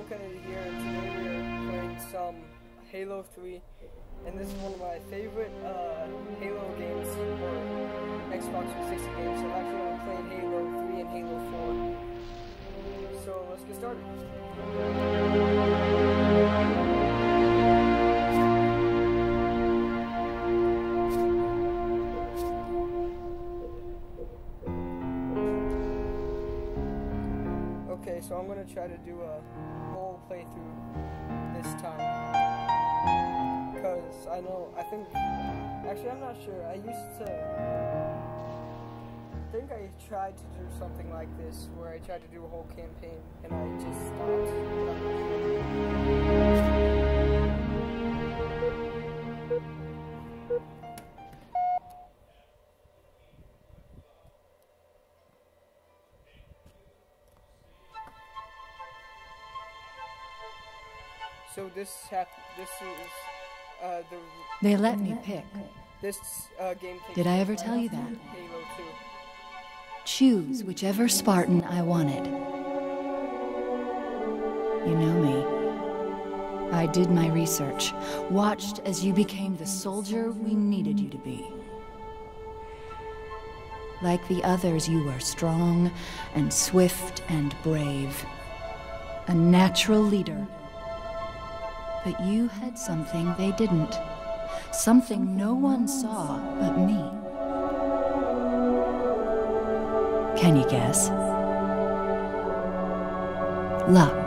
Michael Kennedy here, and today we are playing some Halo 3, and this is one of my favorite uh, Halo games for Xbox 360 games. So actually, I'm playing Halo 3 and Halo 4. So let's get started. Gonna try to do a whole playthrough this time. Because I know, I think, actually, I'm not sure. I used to, I think I tried to do something like this where I tried to do a whole campaign and I just stopped. So this hap- this is uh, the They let me pick. this uh, game. Did I ever tell you that? Choose whichever Spartan I wanted. You know me. I did my research, watched as you became the soldier we needed you to be. Like the others, you were strong and swift and brave. A natural leader. But you had something they didn't. Something no one saw but me. Can you guess? Luck.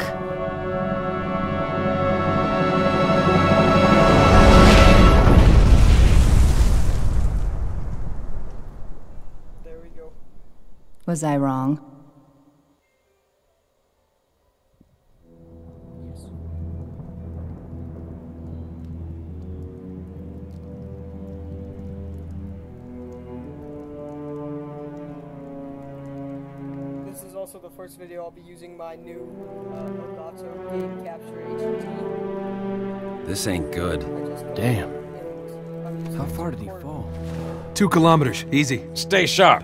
There we go. Was I wrong? Is also the first video I'll be using my new uh, Elgato Game Capture HDT. This ain't good. I just got Damn. it, and I'm using How far did he fall? Two kilometers, easy. Stay sharp.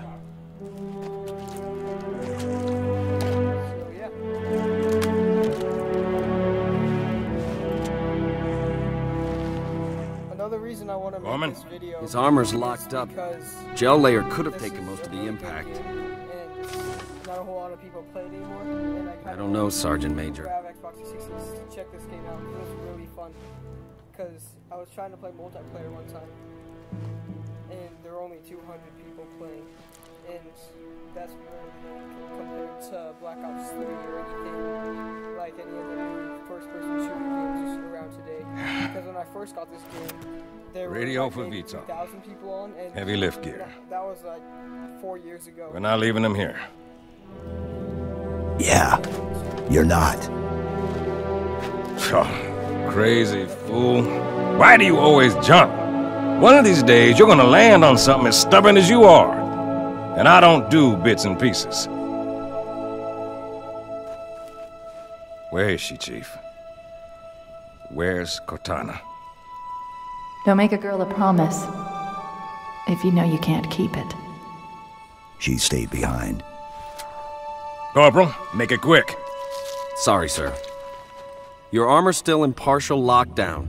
Another reason I want to make this video His armor's locked up. Gel layer could have taken most of the really impact. Lot of people play it anymore. And I, I kinda don't know, Sergeant Major. Xbox 360s to check this game out. It was really fun because I was trying to play multiplayer one time, and there were only 200 people playing, and that's really compared to Black Ops 3 or anything like any of the new first-person shooter games around today. Because when I first got this game, there Radio were for like Vito. 3,000 people on, and Heavy lift gear. that- That was like four years ago. We're not leaving them here. Yeah, you're not. Oh, crazy fool. Why do you always jump? One of these days, you're gonna land on something as stubborn as you are. And I don't do bits and pieces. Where is she, Chief? Where's Cortana? Don't make a girl a promise if you know you can't keep it. She stayed behind. Corporal, make it quick. Sorry, sir. Your armor's still in partial lockdown.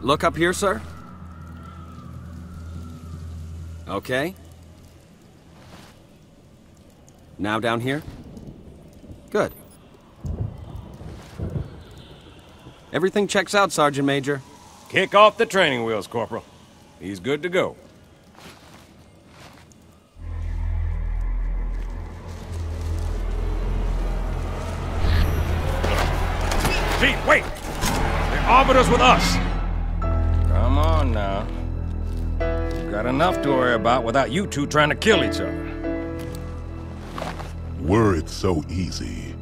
Look up here, sir. Okay. Now down here? Good. Everything checks out, Sergeant Major. Kick off the training wheels, Corporal. He's good to go. Arbiter's with us! Come on now. We've got enough to worry about without you two trying to kill each other. Were it so easy.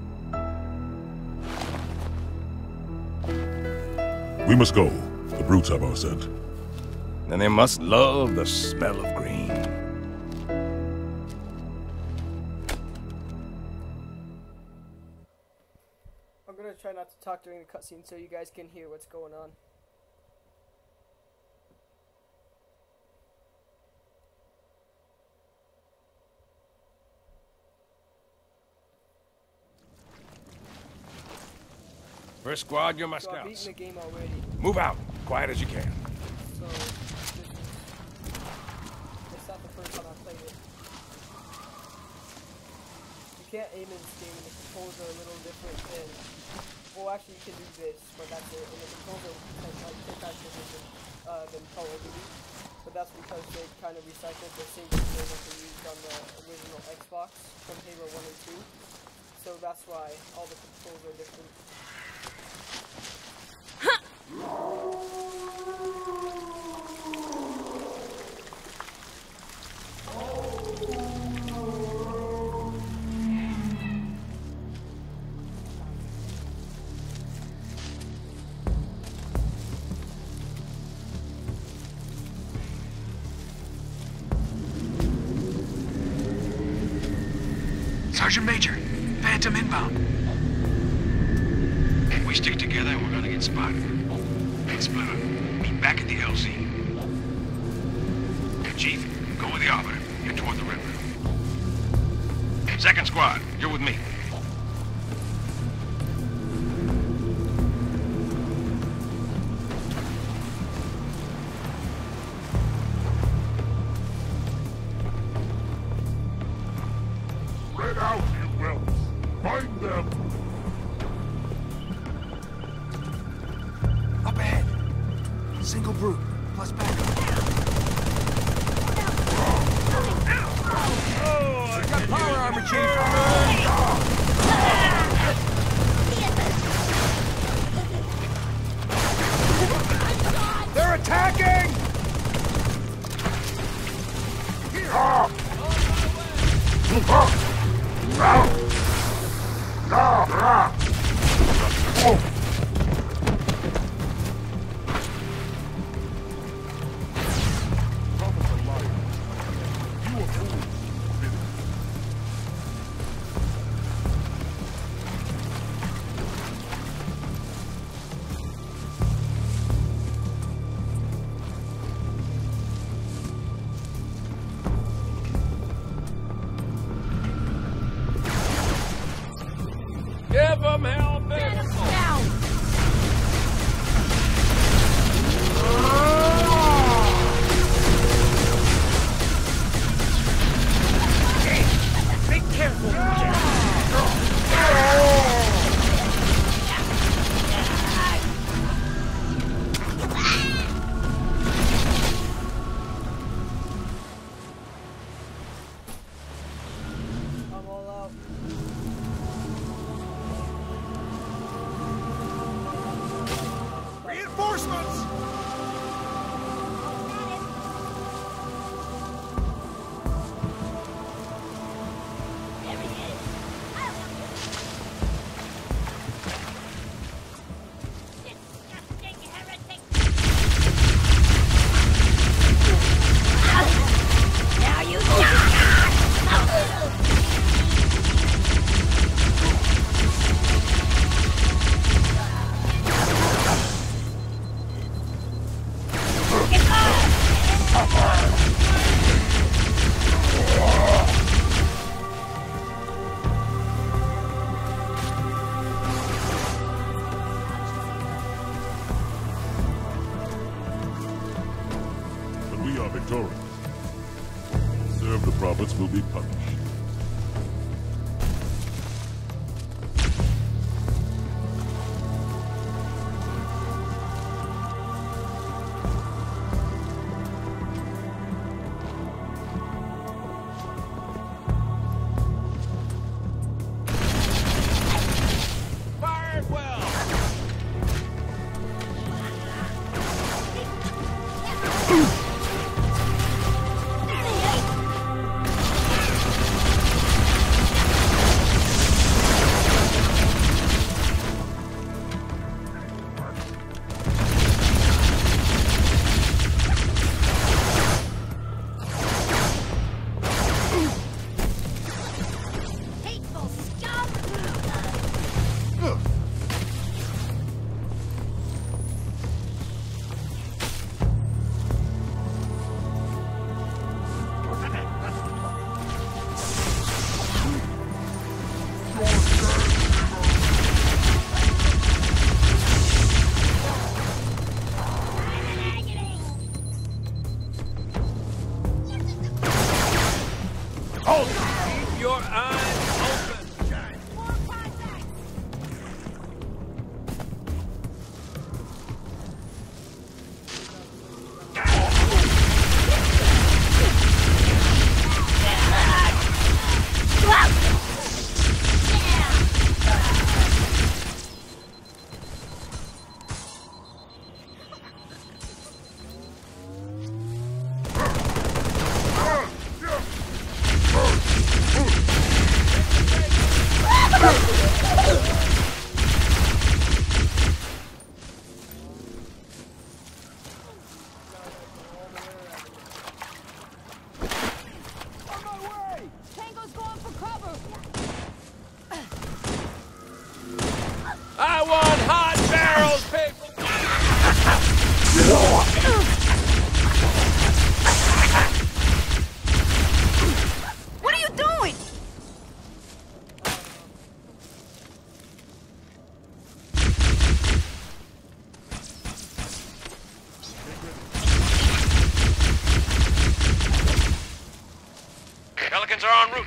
We must go. The brutes have our scent. Then they must love the smell of green. Not to talk during the cutscene so you guys can hear what's going on. First squad, you're my So scouts. the game already. Move out, quiet as you can. So this is it's not the first time I played it. You can't aim in this game and the controls are a little different and well actually you can do this, but that's it. And the controls are like times different uh, than Call of Duty. But that's because they kind of recycled the same controls that they used on the original Xbox from Halo 1 and 2. So that's why all the controls are different. Sergeant Major, Phantom inbound. We stick together, and we're gonna get spotted. Split up. Back at the LZ. Chief, go with the arbiter. Up ahead. Single brute, plus backup. Power armor, Chief!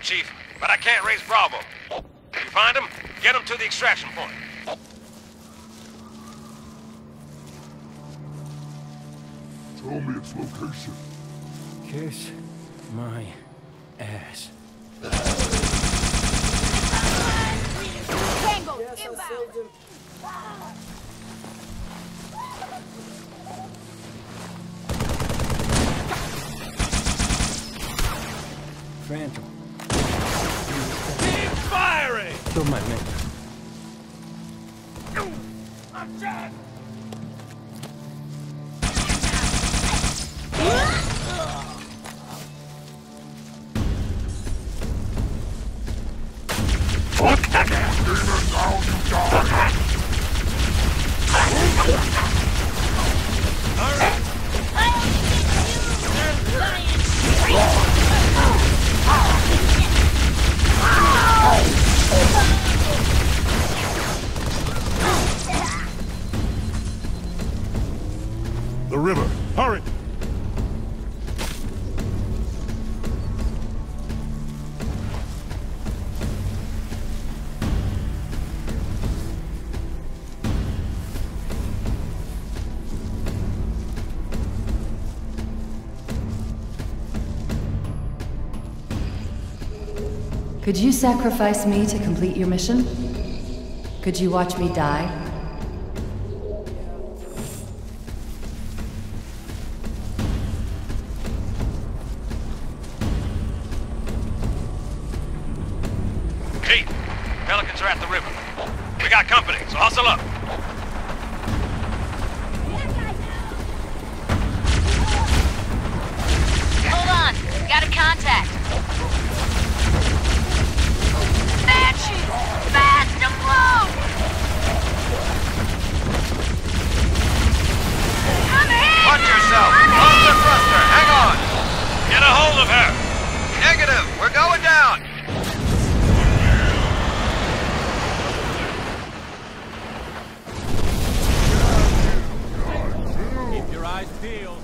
Chief, but I can't raise Bravo. You find them, get them to the extraction point. Tell me its location. Kiss my ass. Tango, Yes, inbound. Firing. Kill my men. I'm dead. River. Hurry! Could you sacrifice me to complete your mission? Could you watch me die? Pelicans are at the river. We got company, so hustle up. Hold on. Got a contact. Banshee! Fast afloat! I'm hit! Watch yourself! Hold the thruster! Hang on! Get a hold of her. Negative! We're going down! Keep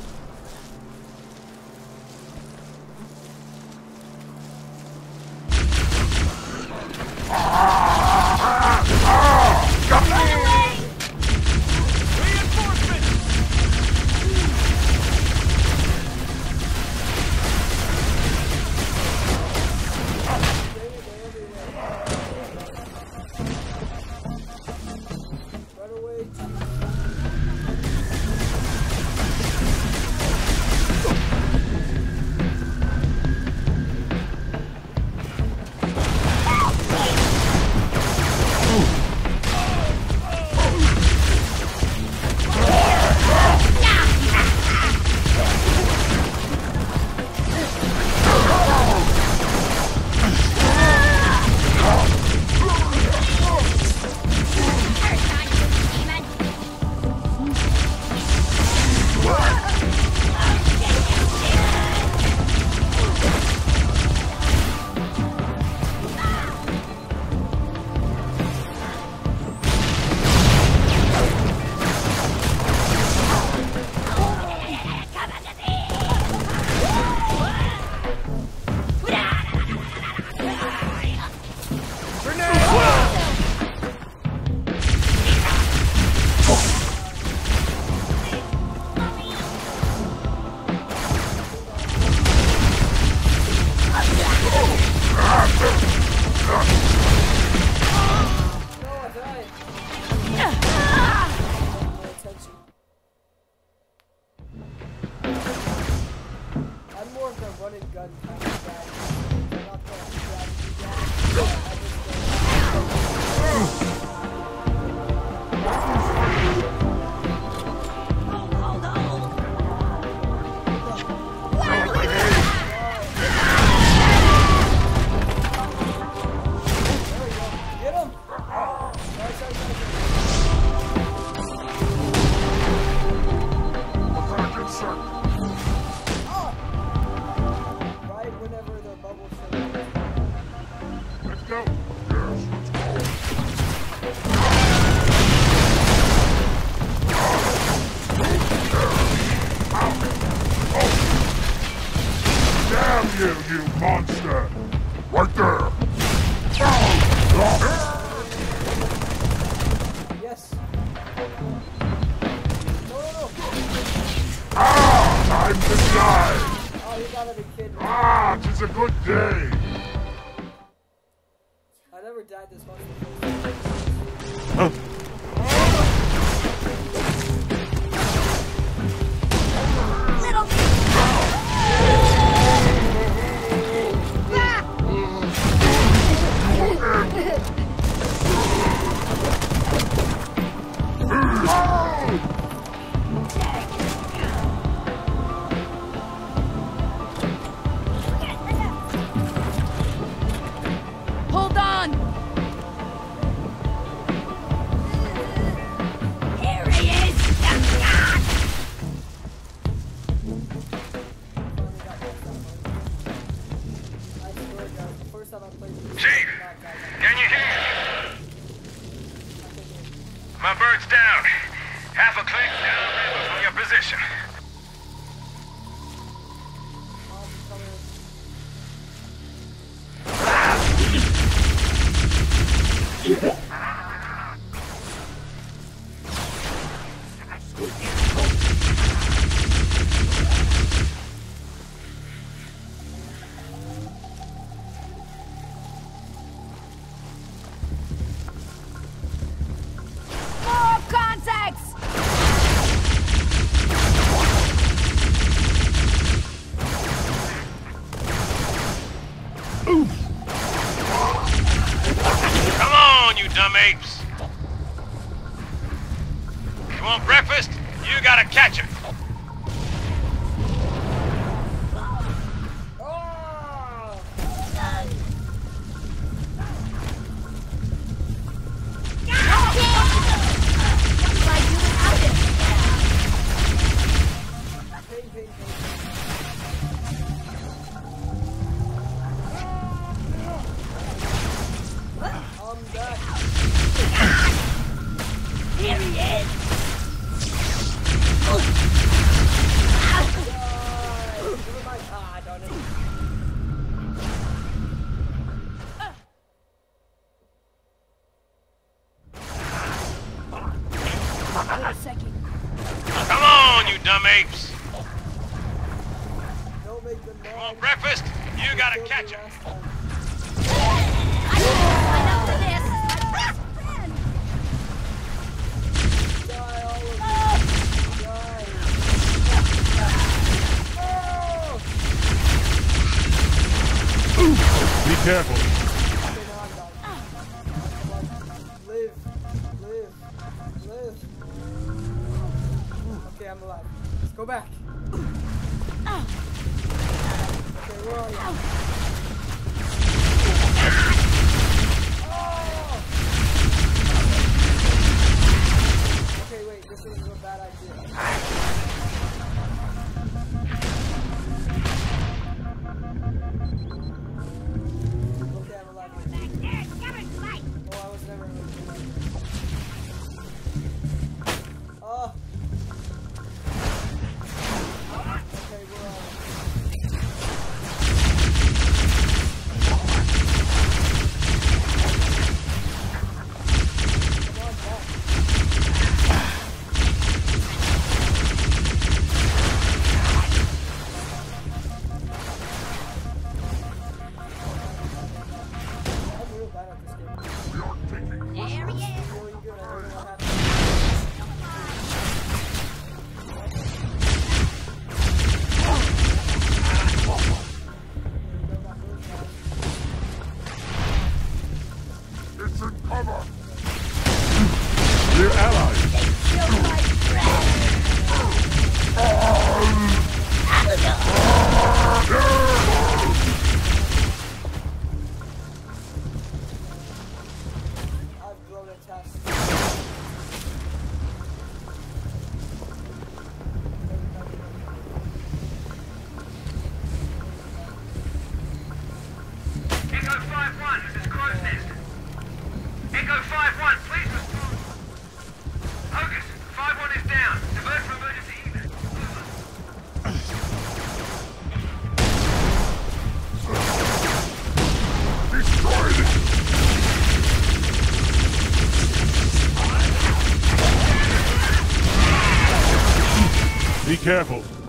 careful.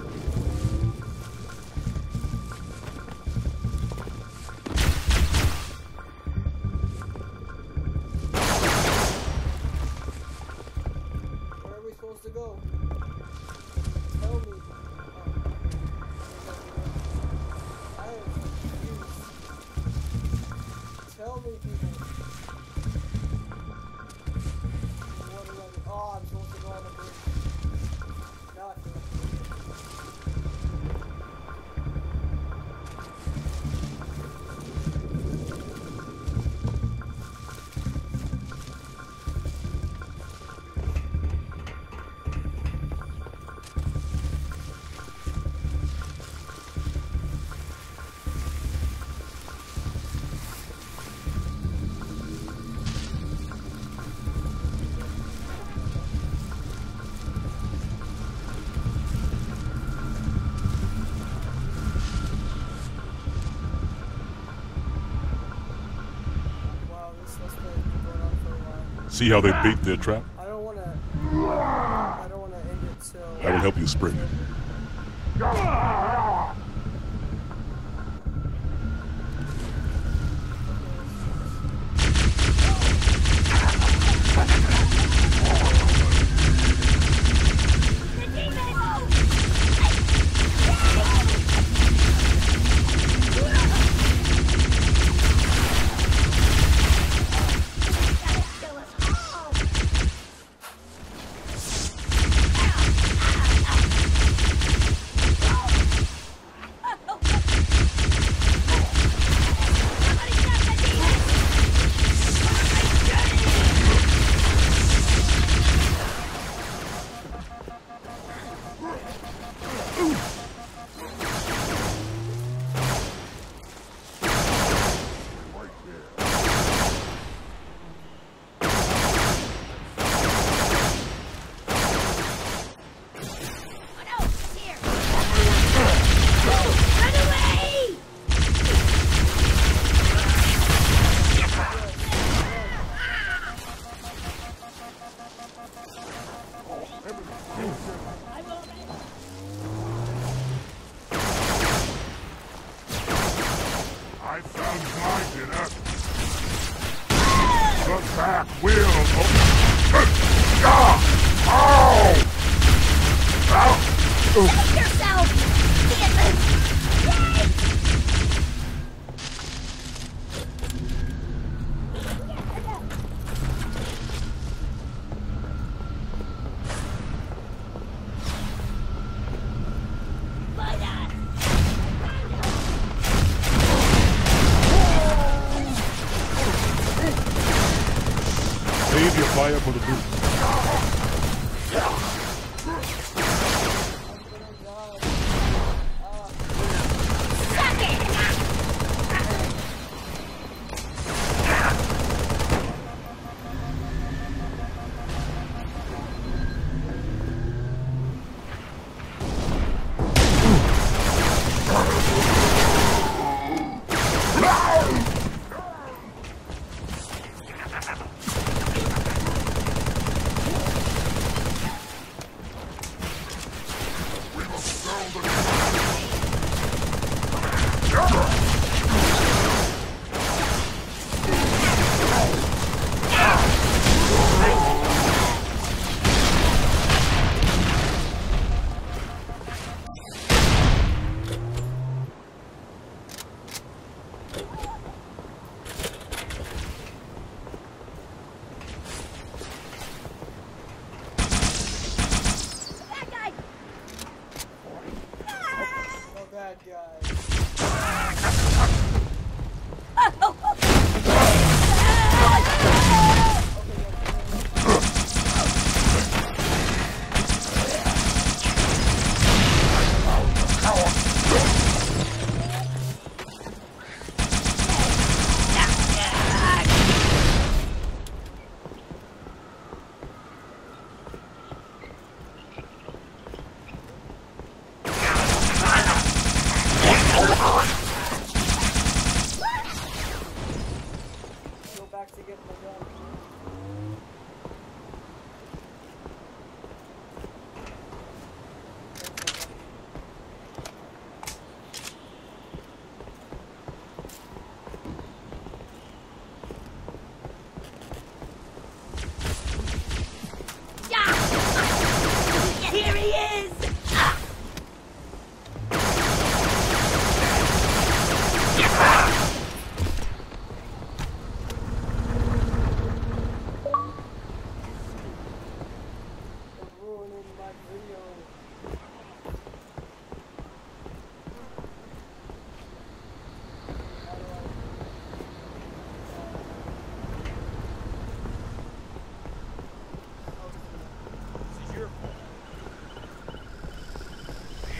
See how they bait their trap? I don't want to. I don't want to end it, so. I will help you spring it.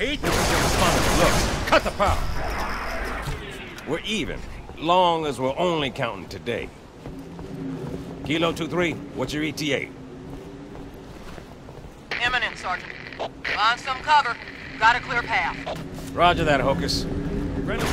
Hate that we're responding. Look, cut the power. We're even, long as we're only counting today. Kilo 2-3, what's your ETA? Imminent, Sergeant. Find some cover. Got a clear path. Roger that, Hocus. Friendly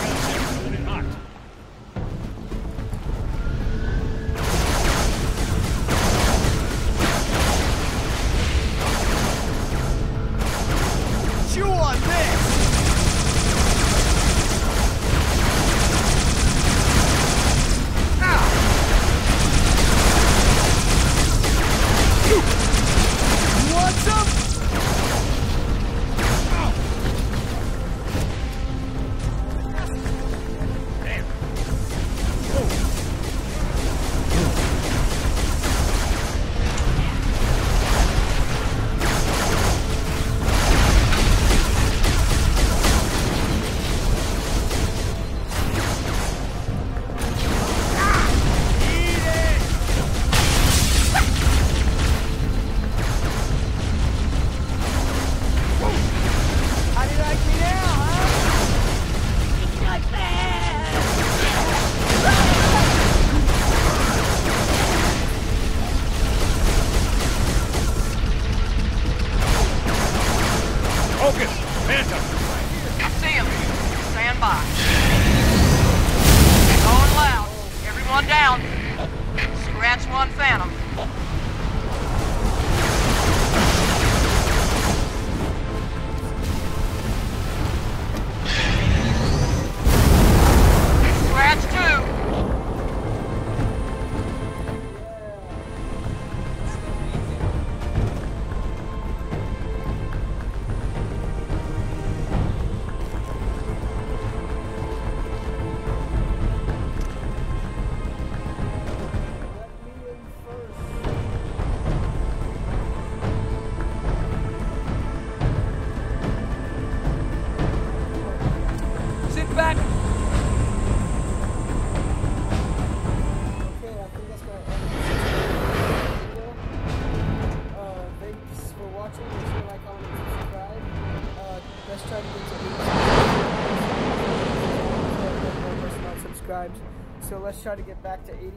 let's try to get back to 80.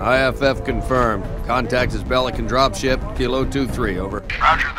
IFF confirmed. Contact is Pelican dropship, Kilo 2-3, over. Roger that.